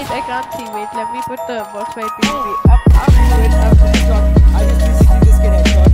need a ground wait. Let me put the box by PvP up, up, up, up, up, up. I just basically just get headshot.